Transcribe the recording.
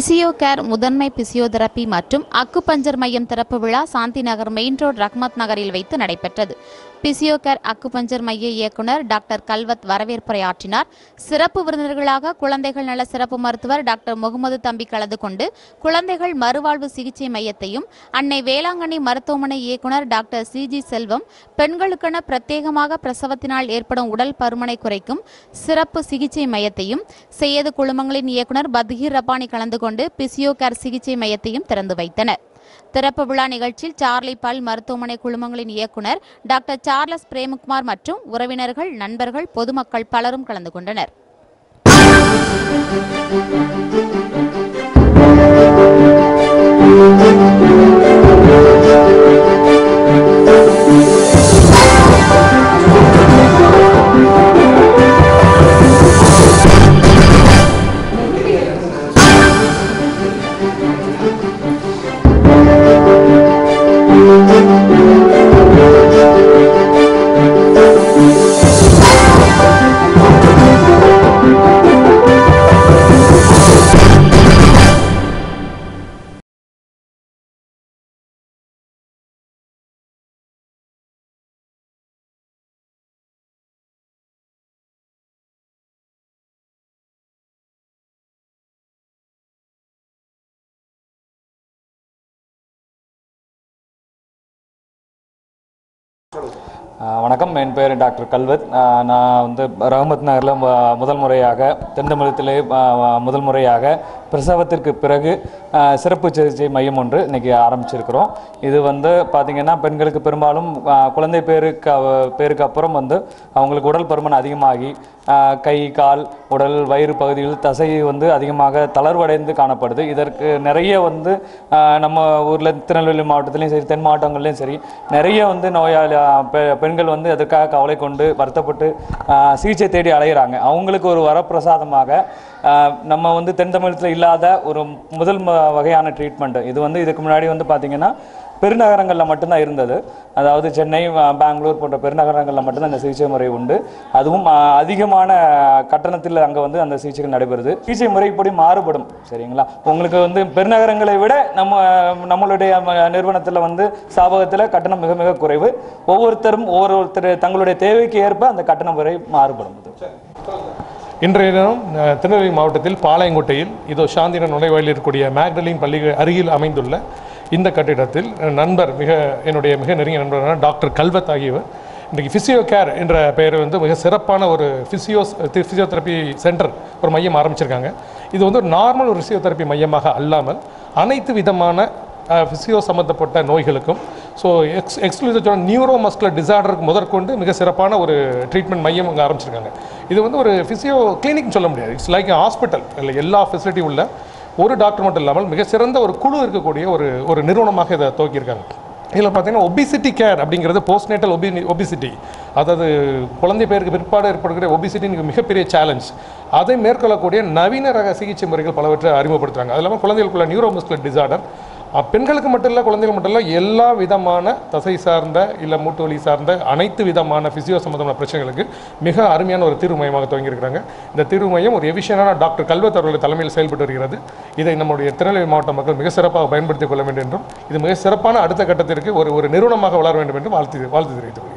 Physio care முதன்மை physiotherapy மற்றும் acupuncture மையம் திறப்பு விழா சாந்தி நகர் மெயின் ரோடு ரஹ்மத் நகரில் வைத்து நடைபெற்றது. பிசியோ கேர் அக்குபஞ்சர் மைய இயக்குனர் டாக்டர் கல்வத் வரவேற்புரையாற்றினார். சிறப்பு விருந்தினர்களாக குழந்தைகள் நல சிறப்பு மருத்துவர் டாக்டர் முகமது தம்பி கலந்து கொண்டு குழந்தைகள் மறுவாழ்வு சிகிச்சை மையத்தையும் அன்னை வேளாங்கண்ணி மருத்துவமனை இயக்குனர் டாக்டர் சிஜி செல்வம் பெண்களுக்கென பிரத்யேகமாக பிரசவத்தினால் ஏற்படும் உடல் பருமனை குறைக்கும் சிறப்பு சிகிச்சை மையத்தையும் செய்யது குழுமங்களின் இயக்குனர் பத்கீர் ரப்பானி கலந்து கொண்டு பிசியோ கேர் சிகிச்சை மையத்தையும் திறந்து வைத்தனர். திறப்பு விழா நிகழ்ச்சியில் சார்லி பல் மருத்துவமனை குழுமங்களின் இயக்குனர் டாக்டர் சார்லஸ் பிரேமகுமார் மற்றும் உறவினர்கள் நண்பர்கள் பொதுமக்கள் பலரும் கலந்து கொண்டனர். 好了。வணக்கம். என் பேர் டாக்டர் கல்வத். நான் வந்து ரஹமத் நகரில் முதல் முறையாக தென் தமிழகத்திலே முதல் முறையாக பிரசவத்திற்கு பிறகு சிறப்பு சிகிச்சை மையம் ஒன்று இன்றைக்கி ஆரம்பிச்சிருக்கிறோம். இது வந்து பார்த்திங்கன்னா பெண்களுக்கு பெரும்பாலும் குழந்தை பேருக்கு பேருக்கு அப்புறம் வந்து அவங்களுக்கு உடல் பருமன் அதிகமாகி கை கால் உடல் வயிறு பகுதியில் தசை வந்து அதிகமாக தளர்வடைந்து காணப்படுது. இதற்கு நிறைய வந்து நம்ம ஊரில் திருநெல்வேலி மாவட்டத்திலையும் சரி தென் மாவட்டங்கள்லேயும் சரி நிறைய வந்து நோயாளி ஆஹ் பெ- பெண்கள் வந்து அதற்காக கவலை கொண்டு வருத்தப்பட்டு ஆஹ் சிகிச்சை தேடி அலைகிறாங்க அவங்களுக்கு ஒரு வரப்பிரசாதமாக ஆஹ் நம்ம வந்து தென் தமிழகத்தில் இல்லாத ஒரு முதல் வகையான ட்ரீட்மெண்ட் இது வந்து இதுக்கு முன்னாடி வந்து பார்த்திங்கன்னா பெருநகரங்களில் மட்டும்தான் இருந்தது. அதாவது சென்னை பெங்களூர் போன்ற பெருநகரங்களில் மட்டும்தான் இந்த சிகிச்சை முறை உண்டு. அதுவும் அதிகமான கட்டணத்தில் அங்கே வந்து அந்த சிகிச்சைகள் நடைபெறுது. சிகிச்சை முறைப்படி மாறுபடும். சரிங்களா? உங்களுக்கு வந்து பெருநகரங்களை விட நம்ம நம்மளுடைய நிறுவனத்தில் வந்து சாபகத்தில் கட்டணம் மிக மிக குறைவு. ஒவ்வொருத்தரும் ஒவ்வொருத்தர் தங்களுடைய தேவைக்கு ஏற்ப அந்த கட்டண முறை மாறுபடும். இன்றைய தினம் திருநெல்வேலி மாவட்டத்தில் பாளையங்கோட்டையில் இதோ சாந்தின நுழைவாயில் இருக்கக்கூடிய மேக்டலின் பள்ளி அருகில் அமைந்துள்ள இந்த கட்டிடத்தில் நண்பர் மிக என்னுடைய மிக நெருங்கிய நண்பரான டாக்டர் கல்வத் ஆகியவர் இன்றைக்கு ஃபிசியோ கேர் என்ற பெயர் வந்து மிக சிறப்பான ஒரு ஃபிசியோஸ் ஃபிசியோதெரப்பி சென்டர் ஒரு மையம் ஆரம்பிச்சிருக்காங்க. இது வந்து ஒரு நார்மல் ஒரு ஃபிசியோதெரப்பி மையமாக அல்லாமல் அனைத்து விதமான ஃபிசியோ சம்மந்தப்பட்ட நோய்களுக்கும் so ex exclusive neuro muscular டிசார்டருக்கு முதற்கொண்டு மிக சிறப்பான ஒரு ட்ரீட்மெண்ட் மையம் அங்கே ஆரம்பிச்சிருக்காங்க. இது வந்து ஒரு ஃபிசியோ கிளினிக்னு சொல்ல முடியாது. இட்ஸ் லைக் ஹாஸ்பிட்டல் இல்லை எல்லா ஃபெசிலிட்டி உள்ள ஒரு டாக்டர் மட்டும் இல்லாமல் மிக சிறந்த ஒரு குழு இருக்கக்கூடிய ஒரு ஒரு நிறுவனமாக இதை துவக்கியிருக்காங்க. இதில் பார்த்தீங்கன்னா ஒபிசிட்டி கேர் அப்படிங்கிறது போஸ்ட்நேட்டல் ஒபி ஒபிசிட்டி அதாவது குழந்தை பேருக்கு பிற்பாடு ஏற்படுகிற ஒபிசிட்டி மிகப்பெரிய சேலஞ்ச் அதை மேற்கொள்ளக்கூடிய நவீன ரக சிகிச்சை முறைகள் பலவற்றை அறிமுகப்படுத்துகிறாங்க அது இல்லாமல் குழந்தைகளுக்குள்ள நியூரோமஸ்குலர் டிசார்டர் பெண்களுக்கு மட்டும் இல்லை குழந்தைகள் மட்டும் இல்லை எல்லா விதமான தசை சார்ந்த இல்லை மூட்டு வலி சார்ந்த அனைத்து விதமான ஃபிசியோ சம்பந்தமான பிரச்சனைகளுக்கு மிக அருமையான ஒரு தீர்வு மையமாக துவங்கியிருக்கிறாங்க. இந்த தீர்வு மையம் ஒரு எஃபிஷியனான டாக்டர் கல்வத் அவர்கள் தலைமையில் செயல்பட்டு வருகிறது. இதை நம்முடைய திருநெல்வேலி மாவட்ட மக்கள் மிக சிறப்பாக பயன்படுத்திக் கொள்ள வேண்டும் என்றும் இது மிக சிறப்பான அடுத்த கட்டத்திற்கு ஒரு ஒரு நிறுவனமாக வளர வேண்டும் என்றும் வாழ்த்து வாழ்த்து தெரிவித்துக்